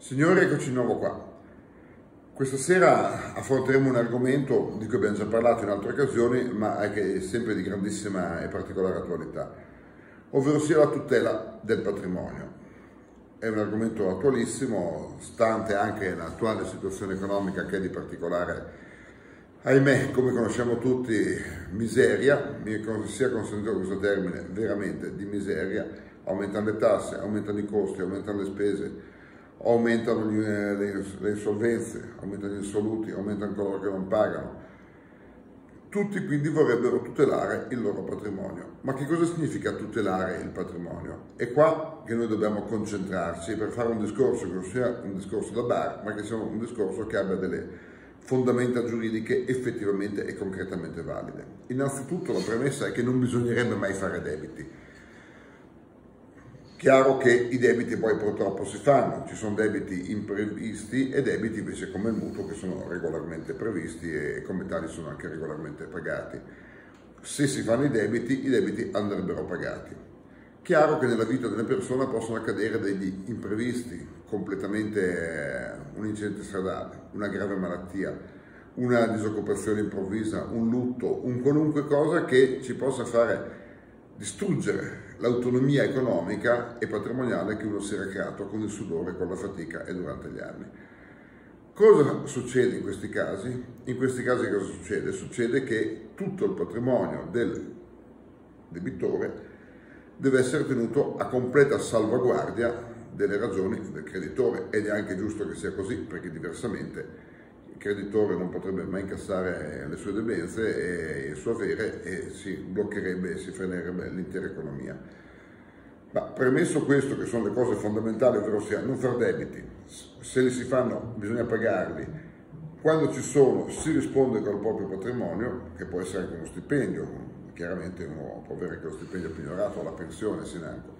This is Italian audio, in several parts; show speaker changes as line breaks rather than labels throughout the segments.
Signori, eccoci di nuovo qua. Questa sera affronteremo un argomento di cui abbiamo già parlato in altre occasioni, ma che è sempre di grandissima e particolare attualità, ovvero sia la tutela del patrimonio. È un argomento attualissimo, stante anche l'attuale situazione economica che è di particolare, ahimè, come conosciamo tutti, miseria, mi sia consentito questo termine, veramente di miseria, aumentano le tasse, aumentano i costi, aumentano le spese, aumentano le, le, le insolvenze, aumentano gli insoluti, aumentano coloro che non pagano. Tutti quindi vorrebbero tutelare il loro patrimonio. Ma che cosa significa tutelare il patrimonio? È qua che noi dobbiamo concentrarci per fare un discorso che non sia un discorso da bar, ma che sia un discorso che abbia delle fondamenta giuridiche effettivamente e concretamente valide. Innanzitutto la premessa è che non bisognerebbe mai fare debiti Chiaro che i debiti poi purtroppo si fanno, ci sono debiti imprevisti e debiti invece come il mutuo che sono regolarmente previsti e come tali sono anche regolarmente pagati. Se si fanno i debiti, i debiti andrebbero pagati. Chiaro che nella vita delle persone possono accadere degli imprevisti, completamente eh, un incidente stradale, una grave malattia, una disoccupazione improvvisa, un lutto, un qualunque cosa che ci possa fare distruggere l'autonomia economica e patrimoniale che uno si era creato con il sudore, con la fatica e durante gli anni. Cosa succede in questi casi? In questi casi cosa succede? Succede che tutto il patrimonio del debitore deve essere tenuto a completa salvaguardia delle ragioni del creditore ed è anche giusto che sia così perché diversamente creditore non potrebbe mai incassare le sue debenze e il suo avere e si bloccherebbe e si frenerebbe l'intera economia. Ma premesso questo, che sono le cose fondamentali, ovvero sia non fare debiti, se li si fanno bisogna pagarli, quando ci sono si risponde col proprio patrimonio, che può essere anche uno stipendio, chiaramente uno può avere anche lo stipendio pignorato, la pensione, Sinanco.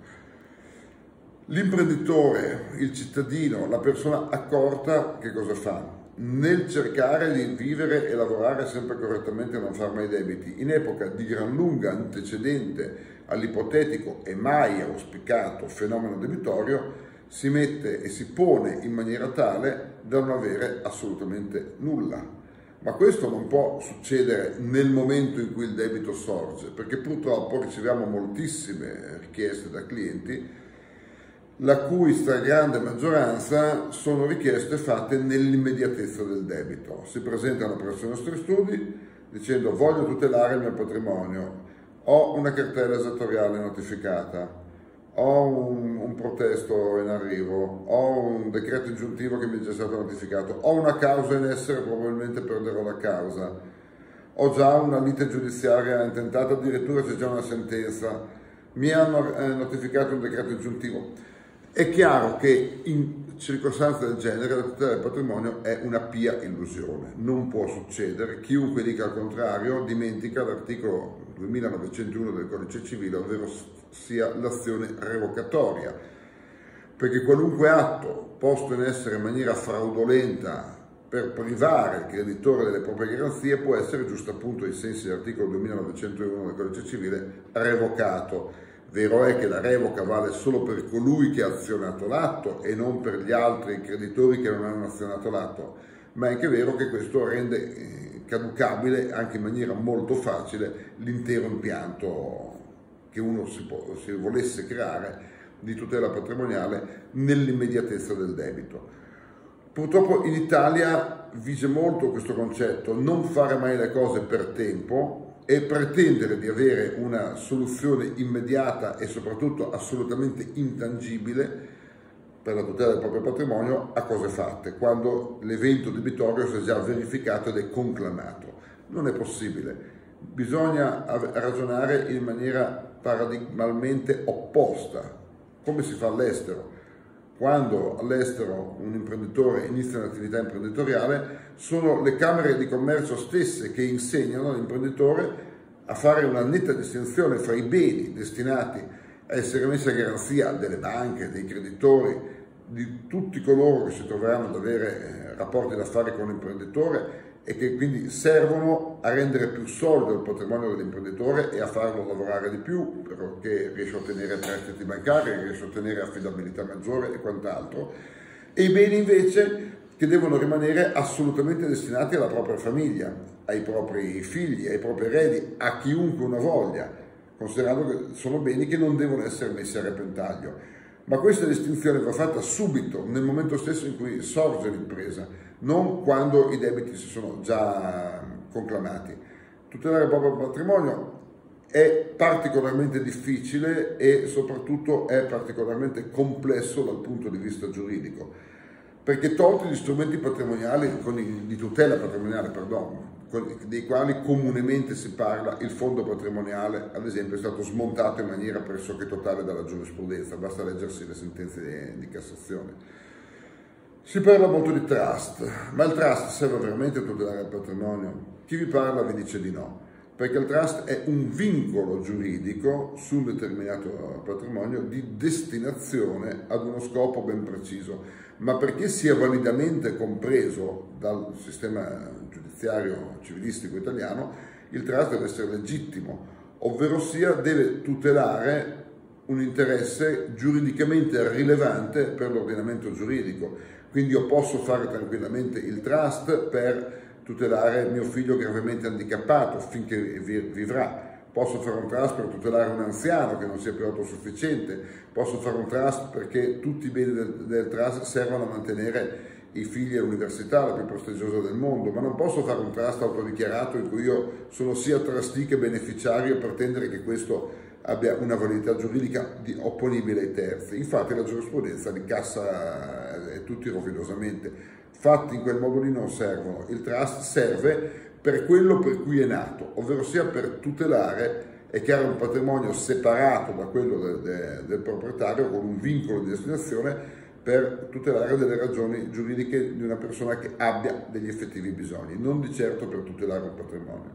L'imprenditore, il cittadino, la persona accorta, che cosa fa? Nel cercare di vivere e lavorare sempre correttamente e non far mai debiti, in epoca di gran lunga antecedente all'ipotetico e mai auspicato fenomeno debitorio, si mette e si pone in maniera tale da non avere assolutamente nulla. Ma questo non può succedere nel momento in cui il debito sorge, perché purtroppo riceviamo moltissime richieste da clienti la cui stragrande maggioranza sono richieste fatte nell'immediatezza del debito. Si presentano presso i nostri studi dicendo voglio tutelare il mio patrimonio, ho una cartella esattoriale notificata, ho un, un, protesto in arrivo, ho un decreto ingiuntivo che mi è già stato notificato, ho una causa in essere, probabilmente perderò la causa, ho già una lite giudiziaria intentata, addirittura c'è già una sentenza, mi hanno eh, notificato un decreto ingiuntivo. È chiaro che in circostanze del genere la tutela del patrimonio è una pia illusione, non può succedere. Chiunque dica il contrario dimentica l'articolo 2901 del codice civile, ovvero sia l'azione revocatoria, perché qualunque atto posto in essere in maniera fraudolenta per privare il creditore delle proprie garanzie può essere giusto appunto ai sensi dell'articolo 2901 del codice civile revocato Vero è che la revoca vale solo per colui che ha azionato l'atto e non per gli altri creditori che non hanno azionato l'atto, ma è anche vero che questo rende eh, caducabile anche in maniera molto facile l'intero impianto che uno si, può, si volesse creare di tutela patrimoniale nell'immediatezza del debito. Purtroppo in Italia vige molto questo concetto, non fare mai le cose per tempo, e pretendere di avere una soluzione immediata e soprattutto assolutamente intangibile per la tutela del proprio patrimonio a cose fatte, quando l'evento debitorio si è già verificato ed è conclamato. Non è possibile, bisogna ragionare in maniera paradigmalmente opposta, come si fa all'estero quando all'estero un imprenditore inizia un'attività imprenditoriale, sono le camere di commercio stesse che insegnano all'imprenditore a fare una netta distinzione fra i beni destinati a essere messi a garanzia delle banche, dei creditori, di tutti coloro che si troveranno ad avere eh, rapporti d'affari con l'imprenditore e che quindi servono a rendere più solido il patrimonio dell'imprenditore e a farlo lavorare di più perché riesce a ottenere prestiti bancari, riesce a ottenere affidabilità maggiore e quant'altro e i beni invece che devono rimanere assolutamente destinati alla propria famiglia, ai propri figli, ai propri eredi, a chiunque una voglia, considerando che sono beni che non devono essere messi a repentaglio. Ma questa distinzione va fatta subito, nel momento stesso in cui sorge l'impresa, non quando i debiti si sono già conclamati. Tutelare il proprio patrimonio è particolarmente difficile e soprattutto è particolarmente complesso dal punto di vista giuridico, perché tolti gli strumenti patrimoniali, di tutela patrimoniale, perdono, dei quali comunemente si parla, il fondo patrimoniale, ad esempio, è stato smontato in maniera pressoché totale dalla giurisprudenza, basta leggersi le sentenze di Cassazione. Si parla molto di trust, ma il trust serve veramente a tutelare il patrimonio? Chi vi parla vi dice di no, perché il trust è un vincolo giuridico su un determinato patrimonio di destinazione ad uno scopo ben preciso, ma perché sia validamente compreso dal sistema giudiziario civilistico italiano, il trust deve essere legittimo, ovvero sia deve tutelare un interesse giuridicamente rilevante per l'ordinamento giuridico. Quindi io posso fare tranquillamente il trust per tutelare mio figlio gravemente handicappato finché vivrà. Posso fare un trust per tutelare un anziano che non sia più autosufficiente. Posso fare un trust perché tutti i beni del, del trust servono a mantenere i figli all'università, la più prestigiosa del mondo, ma non posso fare un trust autodichiarato in cui io sono sia trustee che beneficiario e pretendere che questo abbia una validità giuridica opponibile ai terzi. Infatti la giurisprudenza li cassa eh, tutti rovinosamente. Fatti in quel modo lì non servono. Il trust serve per quello per cui è nato, ovvero sia per tutelare è chiaro un patrimonio separato da quello del, del, del proprietario con un vincolo di destinazione per tutelare delle ragioni giuridiche di una persona che abbia degli effettivi bisogni, non di certo per tutelare un patrimonio.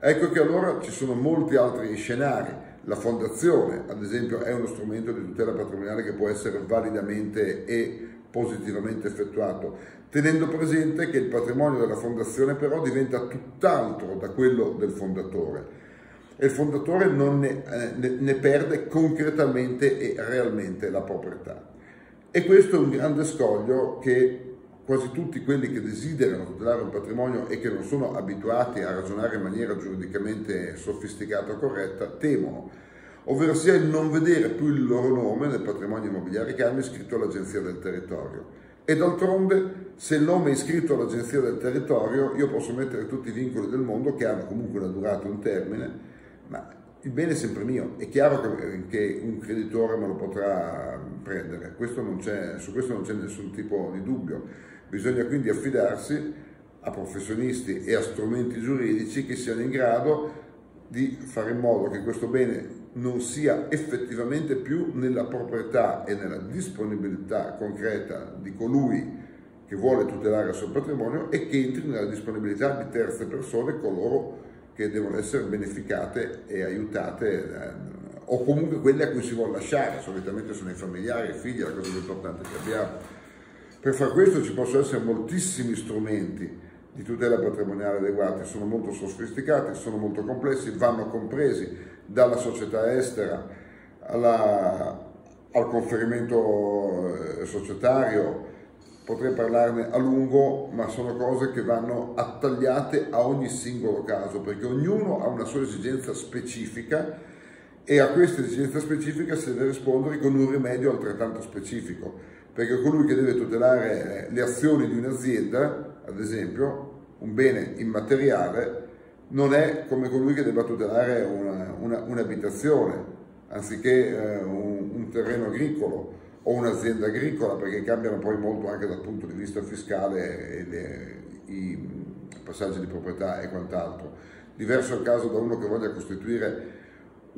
Ecco che allora ci sono molti altri scenari. La fondazione, ad esempio, è uno strumento di tutela patrimoniale che può essere validamente e positivamente effettuato, tenendo presente che il patrimonio della fondazione però diventa tutt'altro da quello del fondatore e il fondatore non ne, eh, ne, ne perde concretamente e realmente la proprietà. E questo è un grande scoglio che quasi tutti quelli che desiderano tutelare un patrimonio e che non sono abituati a ragionare in maniera giuridicamente sofisticata o corretta temono, ovvero sia il non vedere più il loro nome nel patrimonio immobiliare che hanno iscritto all'Agenzia del Territorio. E d'altronde, se il nome è iscritto all'Agenzia del Territorio, io posso mettere tutti i vincoli del mondo che hanno comunque una durata, un termine, ma il bene è sempre mio, è chiaro che, un creditore me lo potrà prendere, questo su questo non c'è nessun tipo di dubbio, bisogna quindi affidarsi a professionisti e a strumenti giuridici che siano in grado di fare in modo che questo bene non sia effettivamente più nella proprietà e nella disponibilità concreta di colui che vuole tutelare il suo patrimonio e che entri nella disponibilità di terze persone, coloro che devono essere beneficate e aiutate eh, o comunque quelle a cui si vuole lasciare, solitamente sono i familiari, i figli, la cosa più importante che abbiamo. Per far questo ci possono essere moltissimi strumenti di tutela patrimoniale adeguati, sono molto sofisticati, sono molto complessi, vanno compresi dalla società estera alla, al conferimento eh, societario, potrei parlarne a lungo, ma sono cose che vanno attagliate a ogni singolo caso, perché ognuno ha una sua esigenza specifica e a questa esigenza specifica si deve rispondere con un rimedio altrettanto specifico, perché colui che deve tutelare le azioni di un'azienda, ad esempio, un bene immateriale, non è come colui che debba tutelare un'abitazione, una, anziché eh, un, un terreno agricolo o un'azienda agricola perché cambiano poi molto anche dal punto di vista fiscale le, i passaggi di proprietà e quant'altro. Diverso il caso da uno che voglia costituire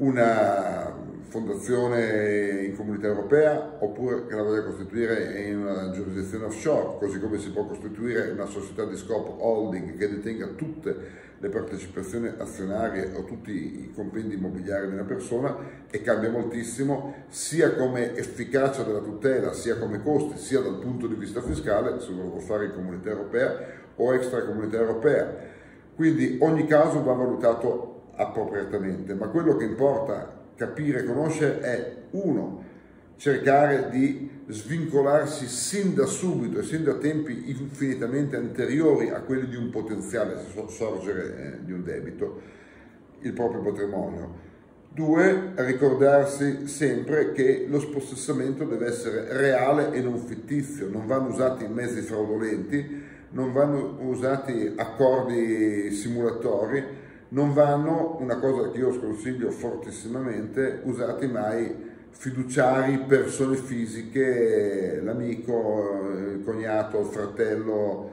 una fondazione in comunità europea oppure che la voglia costituire in una giurisdizione offshore, così come si può costituire una società di scopo holding che detenga tutte le partecipazioni azionarie o tutti i compendi immobiliari di una persona e cambia moltissimo sia come efficacia della tutela, sia come costi, sia dal punto di vista fiscale, se lo può fare in comunità europea o extracomunità europea. Quindi ogni caso va valutato appropriatamente, ma quello che importa capire e conoscere è uno, cercare di svincolarsi sin da subito e sin da tempi infinitamente anteriori a quelli di un potenziale sorgere eh, di un debito, il proprio patrimonio. Due, ricordarsi sempre che lo spossessamento deve essere reale e non fittizio, non vanno usati mezzi fraudolenti, non vanno usati accordi simulatori, non vanno, una cosa che io sconsiglio fortissimamente, usati mai fiduciari, persone fisiche, l'amico, il cognato, il fratello,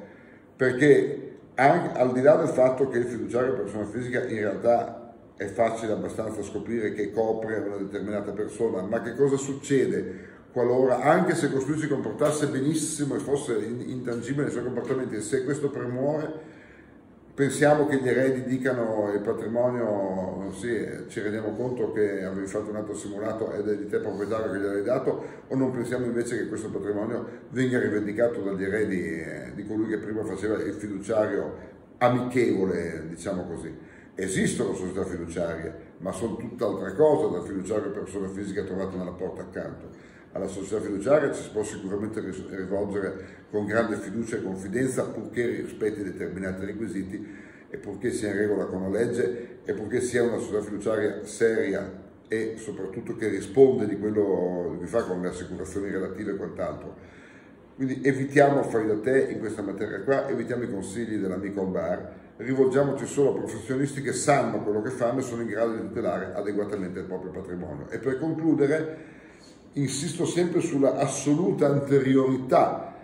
perché anche, al di là del fatto che il fiduciario persona fisica in realtà è facile abbastanza scoprire che copre una determinata persona, ma che cosa succede qualora, anche se costui si comportasse benissimo e fosse intangibile nei suoi comportamenti, se questo premuore, pensiamo che gli eredi dicano il patrimonio, sì, ci rendiamo conto che avevi fatto un altro simulato ed è di te proprietario che gliel'hai dato, o non pensiamo invece che questo patrimonio venga rivendicato dagli eredi eh, di colui che prima faceva il fiduciario amichevole, diciamo così. Esistono società fiduciarie, ma sono tutt'altra cosa dal fiduciario persona fisica trovata nella porta accanto alla società fiduciaria ci si può sicuramente rivolgere con grande fiducia e confidenza purché rispetti determinati requisiti e purché sia in regola con la legge e purché sia una società fiduciaria seria e soprattutto che risponde di quello che fa con le assicurazioni relative e quant'altro. Quindi evitiamo fai da te in questa materia qua, evitiamo i consigli dell'amico al bar, rivolgiamoci solo a professionisti che sanno quello che fanno e sono in grado di tutelare adeguatamente il proprio patrimonio. E per concludere, insisto sempre sulla assoluta anteriorità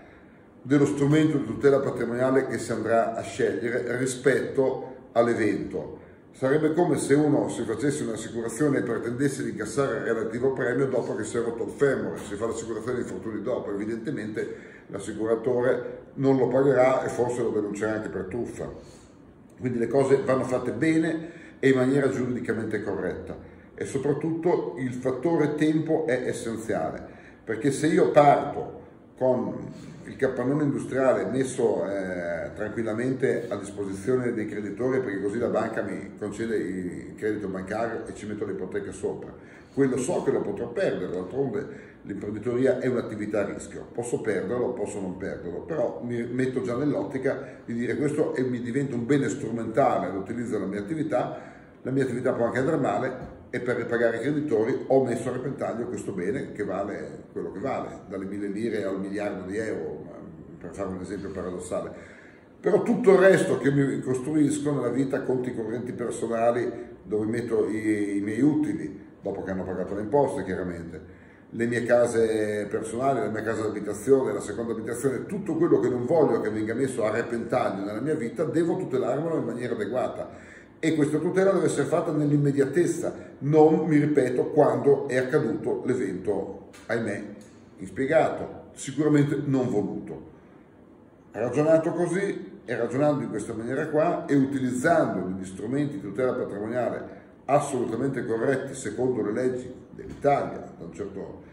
dello strumento di tutela patrimoniale che si andrà a scegliere rispetto all'evento. Sarebbe come se uno si facesse un'assicurazione e pretendesse di incassare il relativo premio dopo che si è rotto il femore, si fa l'assicurazione di infortuni dopo, evidentemente l'assicuratore non lo pagherà e forse lo denuncerà anche per truffa. Quindi le cose vanno fatte bene e in maniera giuridicamente corretta e soprattutto il fattore tempo è essenziale, perché se io parto con il capannone industriale messo eh, tranquillamente a disposizione dei creditori perché così la banca mi concede il credito bancario e ci metto l'ipoteca sopra. Quello so che lo potrò perdere, d'altronde l'imprenditoria è un'attività a rischio, posso perderlo, posso non perderlo, però mi metto già nell'ottica di dire questo e mi diventa un bene strumentale all'utilizzo della mia attività, la mia attività può anche andare male, e per ripagare i creditori ho messo a repentaglio questo bene che vale quello che vale, dalle mille lire al miliardo di euro, per fare un esempio paradossale. Però tutto il resto che mi costruisco nella vita, conti correnti personali dove metto i, i miei utili, dopo che hanno pagato le imposte chiaramente, le mie case personali, la mia casa d'abitazione, la seconda abitazione, tutto quello che non voglio che venga messo a repentaglio nella mia vita, devo tutelarmelo in maniera adeguata e questa tutela deve essere fatta nell'immediatezza, non, mi ripeto, quando è accaduto l'evento, ahimè, inspiegato, sicuramente non voluto. Ragionato così e ragionando in questa maniera qua e utilizzando gli strumenti di tutela patrimoniale assolutamente corretti secondo le leggi dell'Italia, da certo,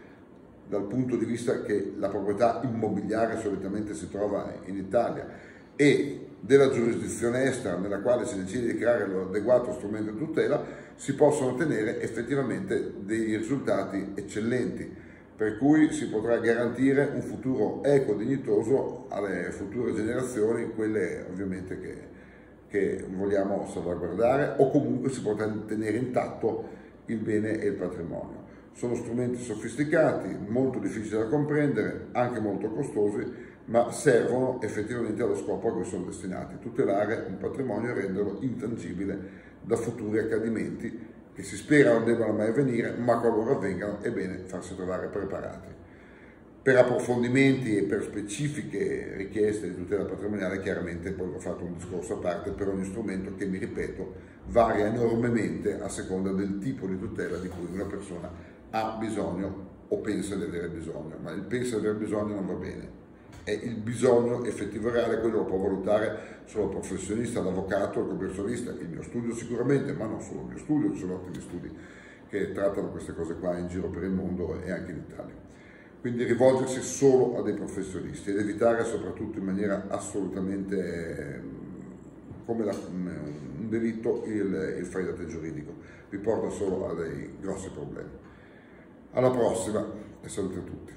dal punto di vista che la proprietà immobiliare solitamente si trova in Italia e della giurisdizione estera nella quale si decide di creare l'adeguato strumento di tutela, si possono ottenere effettivamente dei risultati eccellenti, per cui si potrà garantire un futuro eco dignitoso alle future generazioni, quelle ovviamente che, che vogliamo salvaguardare, o comunque si potrà tenere intatto il bene e il patrimonio. Sono strumenti sofisticati, molto difficili da comprendere, anche molto costosi, ma servono effettivamente allo scopo a cui sono destinati, tutelare un patrimonio e renderlo intangibile da futuri accadimenti che si spera non debbano mai avvenire, ma qualora avvengano è bene farsi trovare preparati. Per approfondimenti e per specifiche richieste di tutela patrimoniale chiaramente poi ho fatto un discorso a parte per ogni strumento che, mi ripeto, varia enormemente a seconda del tipo di tutela di cui una persona ha bisogno o pensa di avere bisogno, ma il pensa di avere bisogno non va bene è il bisogno effettivo e reale, quello lo può valutare solo il professionista, l'avvocato, il commercialista, il mio studio sicuramente, ma non solo il mio studio, ci sono ottimi studi che trattano queste cose qua in giro per il mondo e anche in Italia. Quindi rivolgersi solo a dei professionisti ed evitare soprattutto in maniera assolutamente come la, un delitto il, il fai da te giuridico, vi porta solo a dei grossi problemi. Alla prossima! e salute a tutti.